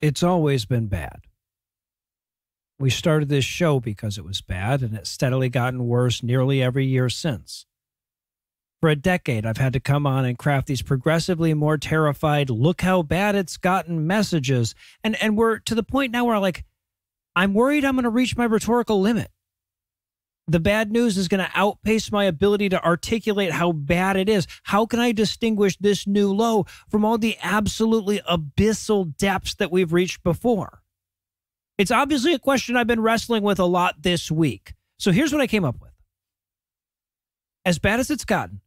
It's always been bad. We started this show because it was bad, and it's steadily gotten worse nearly every year since. For a decade, I've had to come on and craft these progressively more terrified, look how bad it's gotten messages. And, and we're to the point now where, I'm like, I'm worried I'm going to reach my rhetorical limit. The bad news is going to outpace my ability to articulate how bad it is. How can I distinguish this new low from all the absolutely abyssal depths that we've reached before? It's obviously a question I've been wrestling with a lot this week. So here's what I came up with. As bad as it's gotten,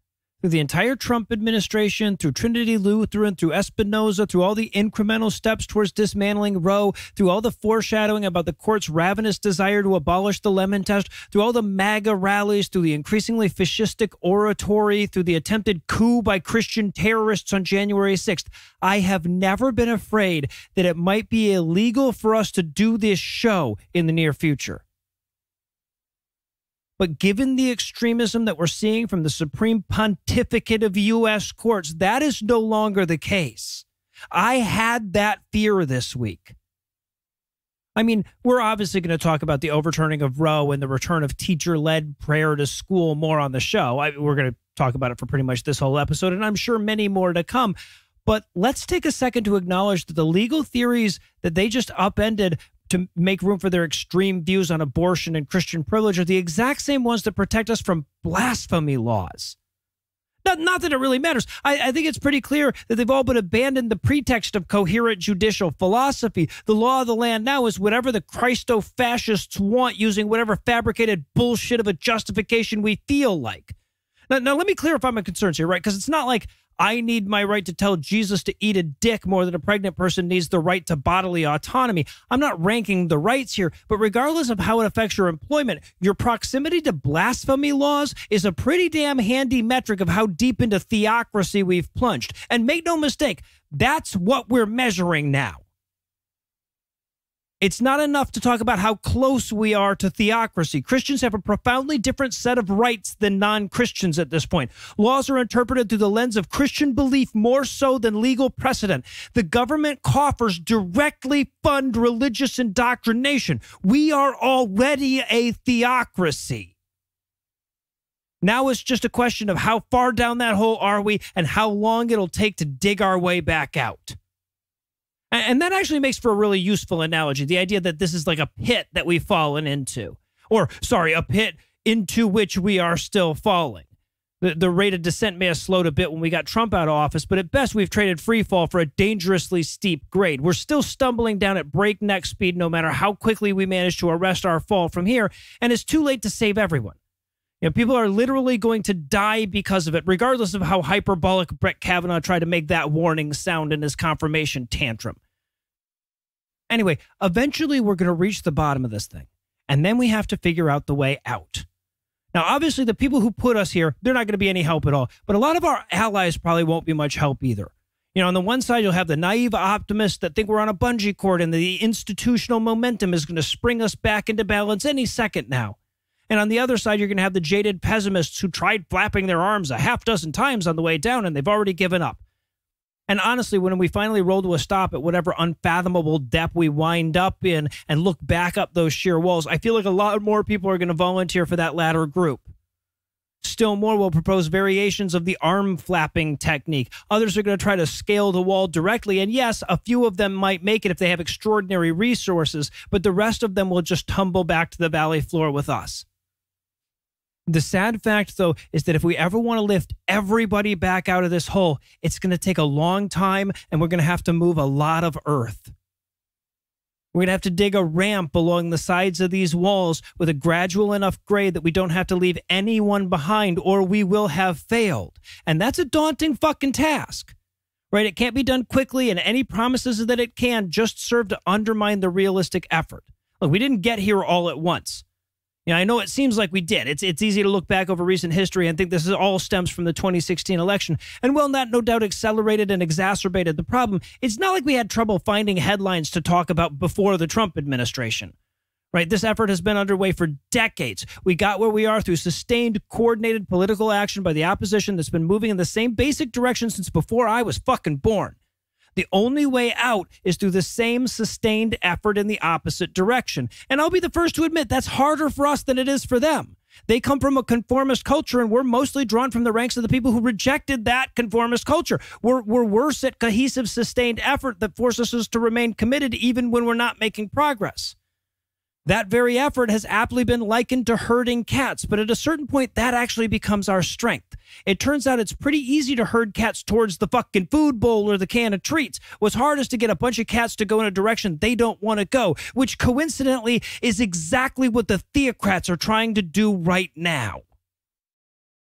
through the entire Trump administration, through Trinity Lutheran, through Espinoza, through all the incremental steps towards dismantling Roe, through all the foreshadowing about the court's ravenous desire to abolish the Lemon Test, through all the MAGA rallies, through the increasingly fascistic oratory, through the attempted coup by Christian terrorists on January 6th, I have never been afraid that it might be illegal for us to do this show in the near future. But given the extremism that we're seeing from the Supreme Pontificate of U.S. courts, that is no longer the case. I had that fear this week. I mean, we're obviously going to talk about the overturning of Roe and the return of teacher led prayer to school more on the show. I, we're going to talk about it for pretty much this whole episode, and I'm sure many more to come. But let's take a second to acknowledge that the legal theories that they just upended to make room for their extreme views on abortion and Christian privilege are the exact same ones that protect us from blasphemy laws. Not, not that it really matters. I, I, think it's pretty clear that they've all but abandoned the pretext of coherent judicial philosophy. The law of the land now is whatever the Christo fascists want, using whatever fabricated bullshit of a justification we feel like. Now, now let me clarify my concerns here, right? Because it's not like I need my right to tell Jesus to eat a dick more than a pregnant person needs the right to bodily autonomy. I'm not ranking the rights here, but regardless of how it affects your employment, your proximity to blasphemy laws is a pretty damn handy metric of how deep into theocracy we've plunged. And make no mistake, that's what we're measuring now. It's not enough to talk about how close we are to theocracy. Christians have a profoundly different set of rights than non Christians at this point. Laws are interpreted through the lens of Christian belief more so than legal precedent. The government coffers directly fund religious indoctrination. We are already a theocracy. Now it's just a question of how far down that hole are we and how long it'll take to dig our way back out. And that actually makes for a really useful analogy the idea that this is like a pit that we've fallen into, or sorry, a pit into which we are still falling. The, the rate of descent may have slowed a bit when we got Trump out of office, but at best, we've traded free fall for a dangerously steep grade. We're still stumbling down at breakneck speed no matter how quickly we manage to arrest our fall from here, and it's too late to save everyone. You know, people are literally going to die because of it, regardless of how hyperbolic Brett Kavanaugh tried to make that warning sound in his confirmation tantrum. Anyway, eventually we're going to reach the bottom of this thing, and then we have to figure out the way out. Now, obviously, the people who put us here, they're not going to be any help at all, but a lot of our allies probably won't be much help either. You know, on the one side, you'll have the naive optimists that think we're on a bungee cord and the institutional momentum is going to spring us back into balance any second now. And on the other side, you're going to have the jaded pessimists who tried flapping their arms a half dozen times on the way down and they've already given up. And honestly, when we finally roll to a stop at whatever unfathomable depth we wind up in and look back up those sheer walls, I feel like a lot more people are going to volunteer for that latter group. Still more will propose variations of the arm flapping technique. Others are going to try to scale the wall directly. And yes, a few of them might make it if they have extraordinary resources, but the rest of them will just tumble back to the valley floor with us. The sad fact, though, is that if we ever want to lift everybody back out of this hole, it's going to take a long time and we're going to have to move a lot of earth. We're going to have to dig a ramp along the sides of these walls with a gradual enough grade that we don't have to leave anyone behind or we will have failed. And that's a daunting fucking task, right? It can't be done quickly, and any promises that it can just serve to undermine the realistic effort. Look, we didn't get here all at once. You know, I know it seems like we did. It's it's easy to look back over recent history and think this is all stems from the 2016 election. And while that no doubt accelerated and exacerbated the problem, it's not like we had trouble finding headlines to talk about before the Trump administration. Right? This effort has been underway for decades. We got where we are through sustained, coordinated political action by the opposition that's been moving in the same basic direction since before I was fucking born. The only way out is through the same sustained effort in the opposite direction. And I'll be the first to admit that's harder for us than it is for them. They come from a conformist culture, and we're mostly drawn from the ranks of the people who rejected that conformist culture. We're, we're worse at cohesive, sustained effort that forces us to remain committed even when we're not making progress. That very effort has aptly been likened to herding cats, but at a certain point, that actually becomes our strength. It turns out it's pretty easy to herd cats towards the fucking food bowl or the can of treats. What's hard is to get a bunch of cats to go in a direction they don't want to go, which coincidentally is exactly what the theocrats are trying to do right now.